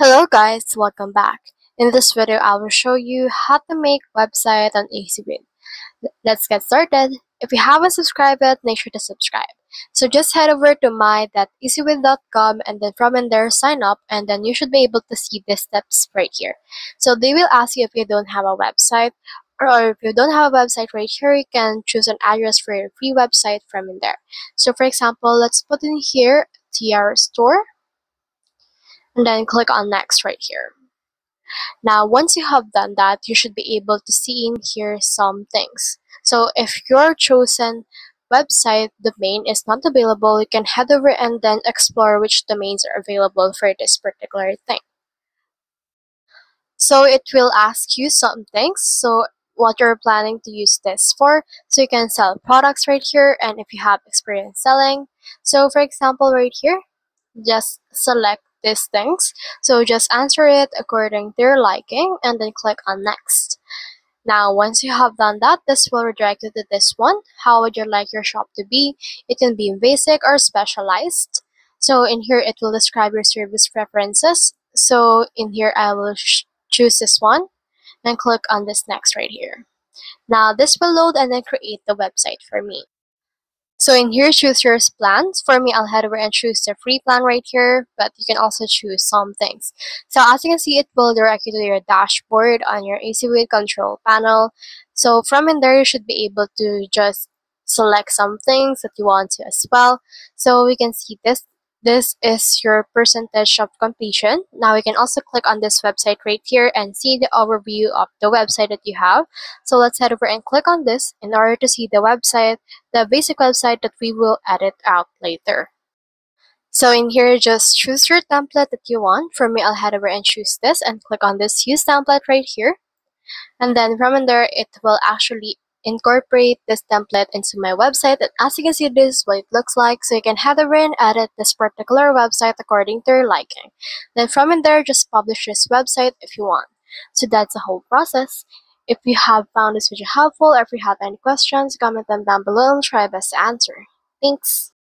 Hello guys, welcome back. In this video, I will show you how to make website on Ecwid. Let's get started. If you haven't subscribed yet, make sure to subscribe. So just head over to my.ecwid.com and then from in there sign up and then you should be able to see the steps right here. So they will ask you if you don't have a website or if you don't have a website right here, you can choose an address for your free website from in there. So for example, let's put in here TR store and then click on next right here. Now, once you have done that, you should be able to see in here some things. So if your chosen website domain is not available, you can head over and then explore which domains are available for this particular thing. So it will ask you some things. So what you're planning to use this for. So you can sell products right here and if you have experience selling. So for example, right here, just select these things. So just answer it according to your liking and then click on next. Now, once you have done that, this will redirect you to this one. How would you like your shop to be? It can be basic or specialized. So in here, it will describe your service preferences. So in here, I will choose this one and click on this next right here. Now this will load and then create the website for me. So in here, choose your plans. For me, I'll head over and choose the free plan right here, but you can also choose some things. So as you can see, it will direct you to your dashboard on your Ecwid control panel. So from in there, you should be able to just select some things that you want to as well. So we can see this this is your percentage of completion. Now we can also click on this website right here and see the overview of the website that you have. So let's head over and click on this in order to see the website, the basic website that we will edit out later. So in here, just choose your template that you want. For me, I'll head over and choose this and click on this use template right here. And then from there, it will actually incorporate this template into my website and as you can see this is what it looks like. So you can head over and edit this particular website according to your liking. Then from in there just publish this website if you want. So that's the whole process. If you have found this video helpful or if you have any questions comment them down below and try best to answer. Thanks